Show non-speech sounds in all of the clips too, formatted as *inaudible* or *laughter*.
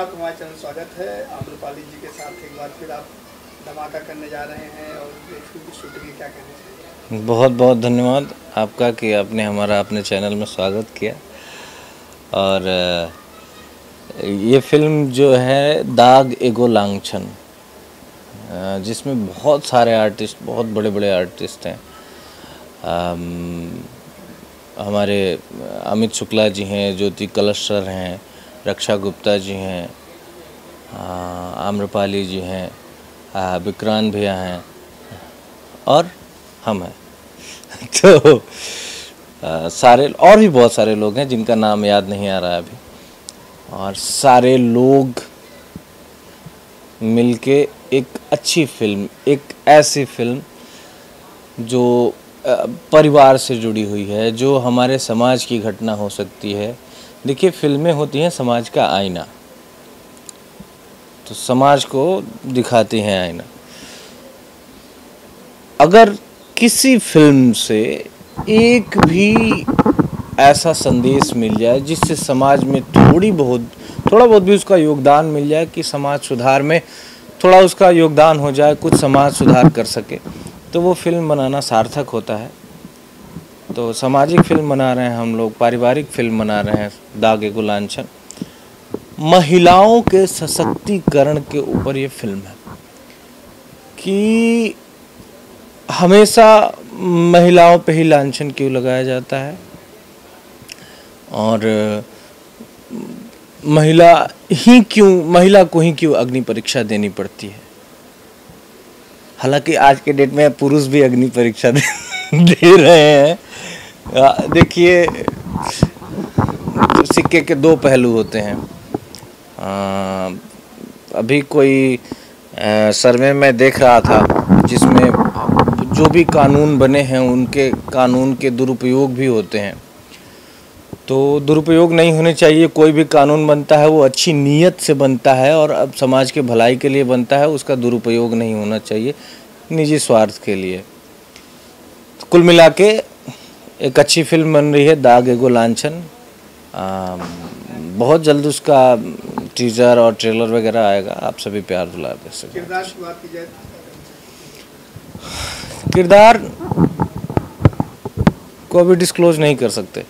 आपका हमारे चैनल स्वागत है। आम्रपाली जी के साथ एक बार फिर आप धमाका करने जा रहे हैं और शूटिंग क्या कहना चाहिए? बहुत बहुत धन्यवाद आपका कि आपने हमारा अपने चैनल में स्वागत किया। और ये फ़िल्म जो है दाग एगो लांछन अ, जिसमें बहुत सारे आर्टिस्ट बहुत बड़े बड़े आर्टिस्ट हैं। हमारे अमित शुक्ला जी हैं ज्योति कलशर हैं रक्षा गुप्ता जी हैं आम्रपाली जी हैं विक्रांत भैया हैं और हम हैं। *laughs* तो अ, सारे और भी बहुत सारे लोग हैं जिनका नाम याद नहीं आ रहा है अभी। और सारे लोग मिलके एक अच्छी फ़िल्म एक ऐसी फ़िल्म जो परिवार से जुड़ी हुई है जो हमारे समाज की घटना हो सकती है। देखिए, फ़िल्में होती हैं समाज का आईना। तो समाज को दिखाती हैं आईना। अगर किसी फ़िल्म से एक भी ऐसा संदेश मिल जाए, जिससे समाज में थोड़ी बहुत, थोड़ा बहुत भी उसका योगदान मिल जाए कि समाज सुधार में थोड़ा उसका योगदान हो जाए, कुछ समाज सुधार कर सके तो वो फ़िल्म बनाना सार्थक होता है। तो सामाजिक फ़िल्म बना रहे हैं हम लोग पारिवारिक फ़िल्म बना रहे हैं दागे गुलांछन महिलाओं के सशक्तिकरण के ऊपर ये फ़िल्म है कि हमेशा महिलाओं पे ही लांछन क्यों लगाया जाता है? और महिला ही क्यों महिला को ही क्यों अग्नि परीक्षा देनी पड़ती है? हालाँकि आज के डेट में पुरुष भी अग्नि परीक्षा दे, *laughs* दे रहे हैं। देखिए सिक्के के दो पहलू होते हैं। आ, अभी कोई आ, सर्वे में देख रहा था जिसमें जो भी कानून बने हैं उनके कानून के दुरुपयोग भी होते हैं। तो दुरुपयोग नहीं होने चाहिए। कोई भी कानून बनता है वो अच्छी नीयत से बनता है और अब समाज के भलाई के लिए बनता है उसका दुरुपयोग नहीं होना चाहिए निजी स्वार्थ के लिए। कुल मिला के एक अच्छी फ़िल्म बन रही है दाग एगो लांछन। बहुत जल्द उसका टीजर और ट्रेलर वगैरह आएगा। आप सभी प्यार दुलार दे सकते किरदार की बात की जाए किरदार को अभी डिस्क्लोज नहीं कर सकते।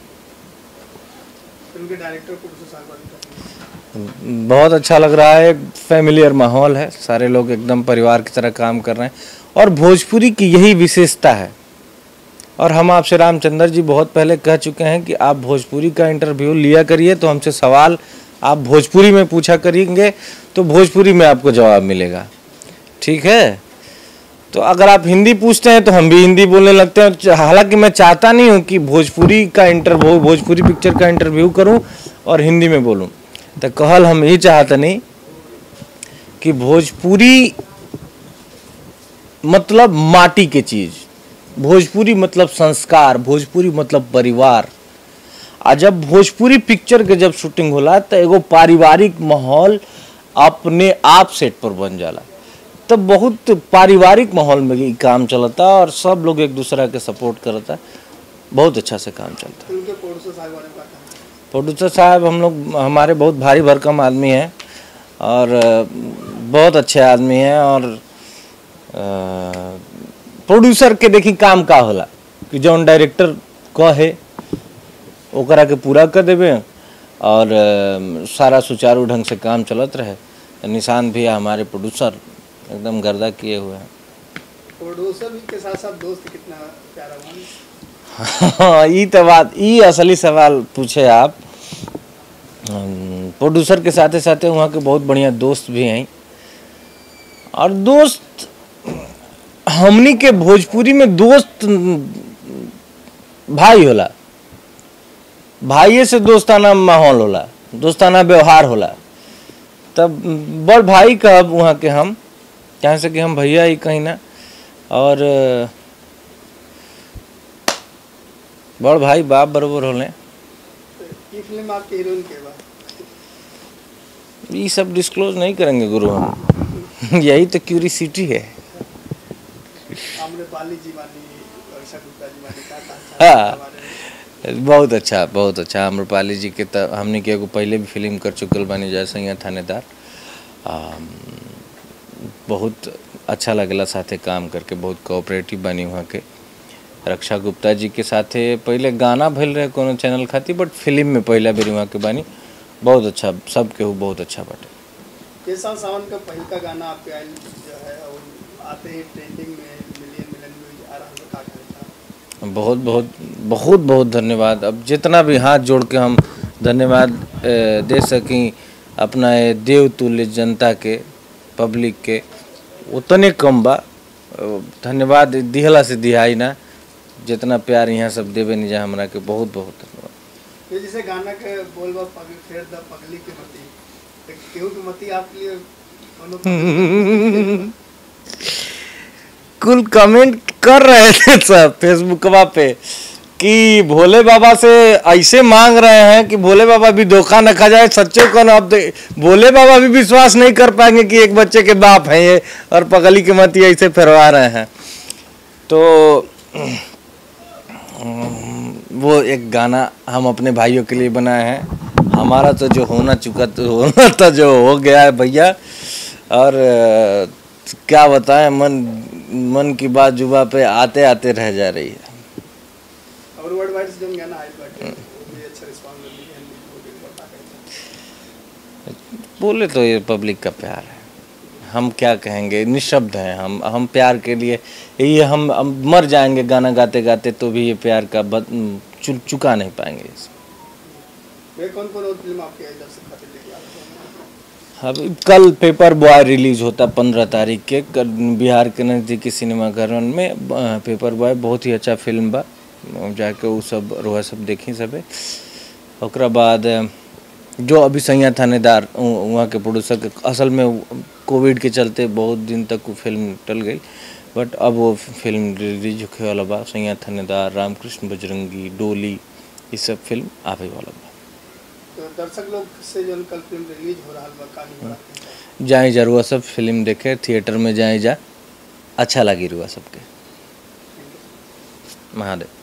बहुत अच्छा लग रहा है। फैमिलियर माहौल है। सारे लोग एकदम परिवार की तरह काम कर रहे हैं। और भोजपुरी की यही विशेषता है। और हम आपसे रामचंद्र जी बहुत पहले कह चुके हैं कि आप भोजपुरी का इंटरव्यू लिया करिए तो हमसे सवाल आप भोजपुरी में पूछा करेंगे तो भोजपुरी में आपको जवाब मिलेगा। ठीक है? तो अगर आप हिंदी पूछते हैं तो हम भी हिंदी बोलने लगते हैं। हालाँकि मैं चाहता नहीं हूँ कि भोजपुरी का इंटरव्यू भोजपुरी पिक्चर का इंटरव्यू करूँ और हिंदी में बोलूँ। तो कहल हम ये चाहते नहीं कि भोजपुरी मतलब माटी के चीज़। भोजपुरी मतलब संस्कार भोजपुरी मतलब परिवार। आ जब भोजपुरी पिक्चर के जब शूटिंग होला तो एगो पारिवारिक माहौल अपने आप सेट पर बन जाला। तो बहुत पारिवारिक माहौल में काम चलता और सब लोग एक दूसरा के सपोर्ट करता। बहुत अच्छा से काम चलता। प्रोड्यूसर साहब हम लोग हमारे बहुत भारी भरकम आदमी हैं और बहुत अच्छे आदमी हैं और प्रोड्यूसर के देखी काम का होला? कि जौन डायरेक्टर कहे ओकरा के पूरा कर देवे और सारा सुचारू ढंग से काम चलत रहे। निशान भी हमारे प्रोड्यूसर एकदम गर्दा किए हुए हैं। प्रोड्यूसर भी के साथ साथ दोस्त कितना प्यारा हाँ ई तो बात ई असली सवाल पूछे आप। प्रोड्यूसर के साथ साथे वहाँ के बहुत बढ़िया दोस्त भी हैं। और दोस्त हमनी के भोजपुरी में दोस्त भाई होला। भाइये से दोस्ताना माहौल होला दोस्ताना व्यवहार होला। तब बड़ भाई कहब वहाँ के हम जहाँ से कि हम भैया ही कहीं ना और बड़ भाई बाप बरोबर होले। फ़िल्म आपके हीरोइन के बाद? ये सब डिस्क्लोज नहीं करेंगे गुरु हम। *laughs* यही तो क्यूरिसिटी है। जी हाँ। बहुत अच्छा बहुत अच्छा। अम्रपाली जी के त हमने के एगो पहले भी फ़िल्म कर चुकल बानी जैसे यहाँ थानेदार बहुत अच्छा लगला साथे काम करके बहुत कोऑपरेटिव बनी वहाँ के। रक्षा गुप्ता जी के साथे पहले गाना भइल रहे कोनो चैनल खातिर बट फ़िल्म में पहला बेरी वहाँ के बानी। बहुत अच्छा सब केहू बहुत अच्छा बाटे। सावन का पहल का गाना आपके आयल जो है आते ही ट्रेंडिंग में मिलियन मिलियन व्यूज़ आ रहा है का कहना था बहुत बहुत बहुत बहुत धन्यवाद। अब जितना भी हाथ जोड़ के हम धन्यवाद दे सकें अपना ये देव तुल्य जनता के पब्लिक के उतने कम बा। धन्यवाद दिहला से दिहाई ना। जितना प्यार यहाँ सब देवे नहीं जा हमरा के बहुत बहुत धन्यवाद। ये जैसे गाना के फेर द पगली के मती। केहू के मती आपके लिए *laughs* *laughs* कुल कमेंट कर रहे थे सब फेसबुकवा पे कि भोले बाबा से ऐसे मांग रहे हैं कि भोले बाबा भी धोखा न खा जाए, सच्चे कौन अब भोले बाबा भी विश्वास नहीं कर पाएँगे कि एक बच्चे के बाप हैं ये और पगली के मती ऐसे फिरवा रहे हैं। तो वो एक गाना हम अपने भाइयों के लिए बनाए हैं। हमारा तो जो होना चुका तो होना था जो हो गया है भैया। और क्या बताएँ मन मन की बात जुबा पे आते आते रह जा रही है। और वर्ल्ड वाइड जो गाना आयल बाटे भी अच्छा रिस्पांस मिली है कहते बोले तो ये पब्लिक का प्यार है। हम क्या कहेंगे? निशब्द हैं हम। हम प्यार के लिए ये हम, हम मर जाएँगे गाना गाते गाते तो भी ये प्यार का बद, चु, चुका नहीं पाएँगे। इसे वे कौन कौन और फ़िल्म आपके लेके आ रहे हैं? अभी कल पेपर बॉय रिलीज़ होता पंद्रह तारीख के, कल बिहार के नज़दीकी सिनेमाघर में पेपर बॉय बहुत ही अच्छा फ़िल्म बा। जाके वो सब रोह सब देखी सबे ओकरा बाद जो अभी सैया थानेदार वहाँ के प्रोड्यूसर के असल में कोविड के चलते बहुत दिन तक वो फ़िल्म टल गई, बट अब वो फ़िल्म रिलीज़ होखे वाला बा, सैया थानेदार, रामकृष्ण बजरंगी, डोली ये सब फ़िल्म आवे वाला बा। दर्शक लोग से जो कल फ़िल्म रिलीज़ हो रहा है काली बड़ा जाए जा रुआ सब फ़िल्म देखे थिएटर में जाए जा। अच्छा लगी रुआ सबके। महादेव।